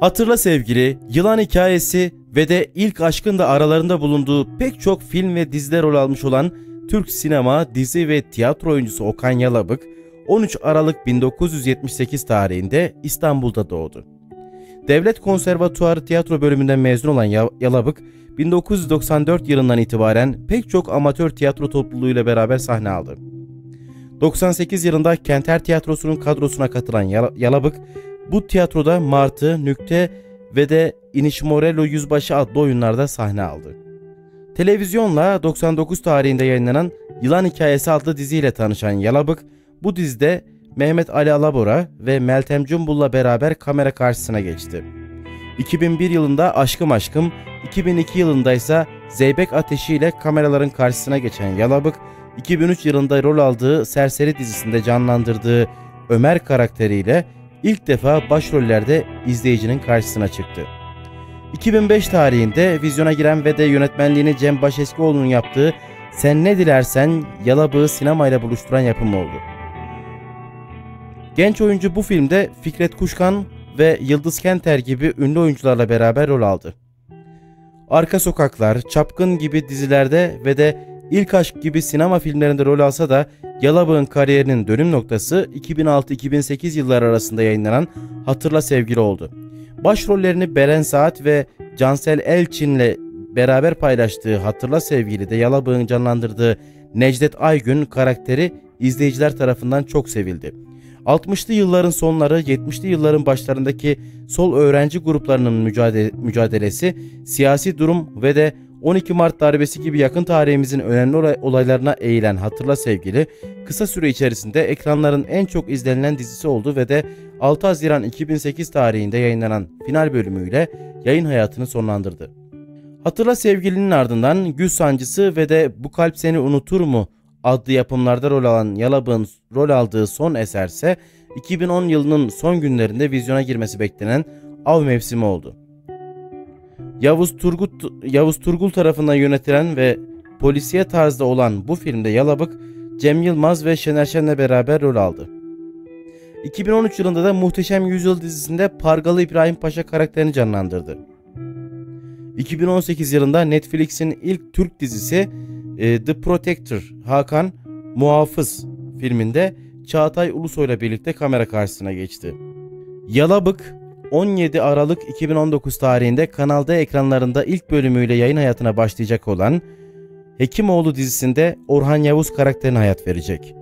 Hatırla sevgili, Yılan Hikayesi ve de ilk aşkın da aralarında bulunduğu pek çok film ve diziler rol almış olan Türk sinema, dizi ve tiyatro oyuncusu Okan Yalabık 13 Aralık 1978 tarihinde İstanbul'da doğdu. Devlet Konservatuarı Tiyatro bölümünden mezun olan Yalabık, 1994 yılından itibaren pek çok amatör tiyatro topluluğuyla beraber sahne aldı. 98 yılında Kenter Tiyatrosu'nun kadrosuna katılan Yalabık, bu tiyatroda Martı, Nükte ve de İniş Morello Yüzbaşı adlı oyunlarda sahne aldı. Televizyonla 99 tarihinde yayınlanan Yılan Hikayesi adlı diziyle tanışan Yalabık, bu dizide Mehmet Ali Alabora ve Meltem Cumbul'la beraber kamera karşısına geçti. 2001 yılında Aşkım Aşkım, 2002 yılında ise Zeybek Ateşi ile kameraların karşısına geçen Yalabık, 2003 yılında rol aldığı Serseri dizisinde canlandırdığı Ömer karakteriyle ilk defa başrollerde izleyicinin karşısına çıktı. 2005 tarihinde vizyona giren ve de yönetmenliğini Cem Başeskioğlu'nun yaptığı Sen Ne Dilersen Yalabığı sinemayla buluşturan yapım oldu. Genç oyuncu bu filmde Fikret Kuşkan ve Yıldız Kenter gibi ünlü oyuncularla beraber rol aldı. Arka Sokaklar, Çapkın gibi dizilerde ve de İlk Aşk gibi sinema filmlerinde rol alsa da Yalabık'ın kariyerinin dönüm noktası 2006-2008 yılları arasında yayınlanan Hatırla Sevgili oldu. Başrollerini Beren Saat ve Cansel Elçin'le beraber paylaştığı Hatırla Sevgili de Yalabık'ın canlandırdığı Necdet Aygün karakteri izleyiciler tarafından çok sevildi. 60'lı yılların sonları 70'li yılların başlarındaki sol öğrenci gruplarının mücadele, mücadelesi, siyasi durum ve de 12 Mart darbesi gibi yakın tarihimizin önemli olaylarına eğilen Hatırla Sevgili, kısa süre içerisinde ekranların en çok izlenilen dizisi oldu ve de 6 Haziran 2008 tarihinde yayınlanan final bölümüyle yayın hayatını sonlandırdı. Hatırla Sevgili'nin ardından Gül Sancısı ve de Bu Kalp Seni Unutur mu adlı yapımlarda rol alan Yalabık'ın rol aldığı son eserse 2010 yılının son günlerinde vizyona girmesi beklenen Av Mevsimi oldu. Yavuz Turgut Yavuz Turgul tarafından yönetilen ve polisiye tarzda olan bu filmde Yalabık, Cem Yılmaz ve Şener Şen'le beraber rol aldı. 2013 yılında da Muhteşem Yüzyıl dizisinde Pargalı İbrahim Paşa karakterini canlandırdı. 2018 yılında Netflix'in ilk Türk dizisi e, The Protector Hakan Muhafız filminde Çağatay Ulusoy'la birlikte kamera karşısına geçti. Yalabık 17 Aralık 2019 tarihinde Kanal D ekranlarında ilk bölümüyle yayın hayatına başlayacak olan Hekimoğlu dizisinde Orhan Yavuz karakterine hayat verecek.